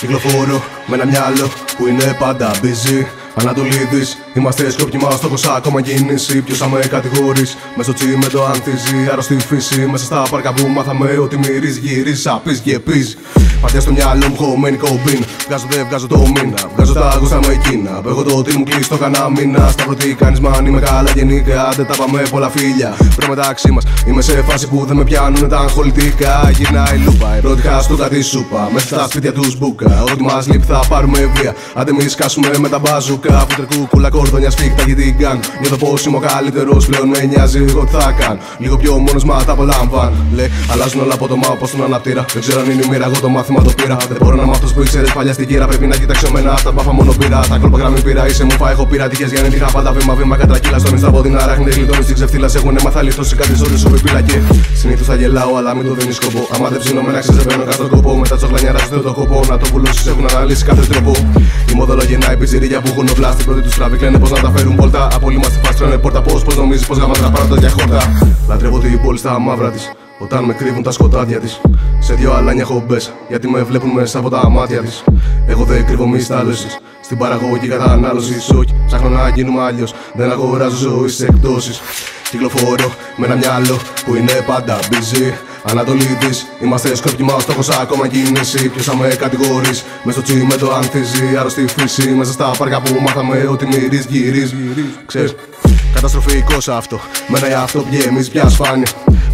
Κυκλοφορώ με ένα μυαλό που είναι πάντα busy Ανατολίδης, είμαστε σκόπιοι μα στο κοσά ακόμα κίνηση. Ποιος θα με κατηγορείς, μες στο με το ανθίζει. Άρρωστη φύση, μέσα στα πάρκα που μάθαμε ότι μυρίζει. Γυρίζει, απεί και πει. Παρτιά στο μυαλό μου χωμένη κομπίν. Βγάζω δε, βγάζω το μήνα. Βγάζω τα γούστα μου εκείνα. Πέχω το τι μου κλείσει το κανένα μήνα. Στα πρώτη κάνεις μαν, είμαι καλά γενικά. Δεν τα πάμε πολλά φίλια. Πρέπει μεταξύ μας. Είμαι σε φάση που δεν με πιάνουν τα αγχολητικά. Γυρνάει λούπα. Η πρώτη χάστο κάτι σούπα. Μέσα στα σπίτια τους μπουκα. Ό,τι μας λείπει θα πάρουμε βία. Αν μη σκάσουμε με τα μπάζουκα. Που τερκούκουλα κορδόνια σφίχτα και την καν. Νιώθω πω είμαι ο καλύτερος πλέον με νοιάζει εγώ τι θα κάνω. Λίγο πιο μόνος μα τα απολαμβάνω. Λέει αλλάζουν όλα από το μάο πώ τον αναπτήρα. Δεν ξέρω αν είναι η μοίρα εγώ το μάθημα το πήρα. Δεν μπορώ να μάθω που ήξερες παλιά στην κύρα. Πρέπει να κοιτάξω μένα αυτά μπαφα μόνο πήρα. Τα κόλπα γραμμή πήρα. Είσαι μου φά, έχω πήρα τυχέ για να την πάντα βήμα βήμα κατρακύλα. Στον από την αράχνη γλιτώνεις στην ξεφτύλα. Έχουν μάθα λιτώσει κάτι ζώρι σου πιπίλα και συνήθως θα γελάω αλλά μην το δίνεις σκοπό. Άμα δεν ψήνω με να ξεζεβαίνω κάτω τον κόπο. Μετά τσογλανιά ράζω το κόπο να το πουλώσεις έχουν αναλύσει κάθε τρόπο. Η μόδολο γεννάει πιζιρία που έχουν οπλά στην πρώτη του στραβή. Κλαίνε πώ να τα φέρουν βόλτα. Από όλοι μας τη φάση πόρτα. Πώς πώς νομίζεις πως γάμα τα για χόρτα. Λατρεύω την πόλη στα μαύρα της. Όταν με κρύβουν τα σκοτάδια της. Σε δυο αλάνια έχω μπες, γιατί με βλέπουν μέσα από τα μάτια της. Εγώ δεν κρύβω μη στάλωση. Στην παραγωγή κατανάλωση. Όχι, ψάχνω να γίνουμε αλλιώ. Δεν αγοράζω ζωή σε εκδόσεις. Κυκλοφορώ με ένα μυαλό που είναι πάντα busy. Ανατολίτη, είμαστε σκόπιοι μα, στόχος ακόμα κίνηση. Ποιο θα με κατηγορεί, μες στο τσί με το ανθίζει. Άρρωστη φύση, μέσα στα πάρκα που μάθαμε ότι μυρίζει, γυρίζει. Ξέρεις, καταστροφικό αυτό. Με ένα αυτό εμεί πια ασφάνεια.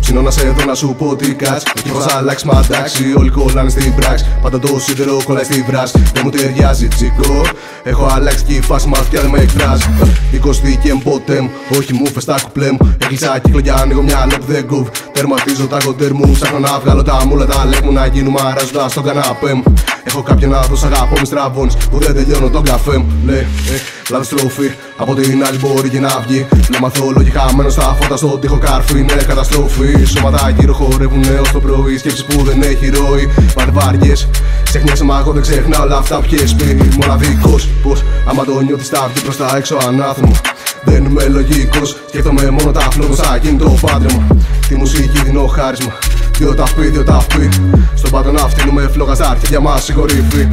Ψήνω να σε δω να σου πω τι κάτς Εκεί πως αλλάξει μα εντάξει Όλοι κολλάνε στην πράξη Πάντα το σίδερο κολλάει στη βράση Δεν μου ταιριάζει τσικό Έχω αλλάξει και η φάση μας πια δεν με εκφράζει Δικός δίκαιμ ποτέ μου Όχι μου φες τα κουπλέ μου Έκλεισα κύκλο για ανοίγω μυαλό που δεν κόβει Τερματίζω τα κοντέρ μου Ψάχνω να βγάλω τα μούλα τα λέγμου Να γίνουμε αράζοντας στον καναπέ μου. Έχω κάποιον να δώσω αγάπη μη στραβώνεις Που δεν τελειώνω τον καφέ μου. Λέει, ε, λάθος στροφή Από την άλλη μπορεί και να βγει. Να μαθώ λογικά χαμένο στα φώτα στο τείχο κάρφι Είναι καταστροφή Σώματα γύρω χορεύουν έως το πρωί. Σκέψη που δεν έχει ροή Βαρβάριες Ξεχνιέσαι μα εγώ δεν ξεχνάω όλα αυτά που έχεις πει. Μοναδικός πως άμα το νιώθεις τα βγει προς τα έξω ανάθεμα δεν είμαι λογικός, σκέφτομαι μόνο τα φλόγω σαν το πάντρεμα. Τη μουσική δίνω χάρισμα, δύο τα πει, δύο τα πει. Στον πάτο να φτύνουμε φλόγα στα αρχίδια μας συγχωρήφη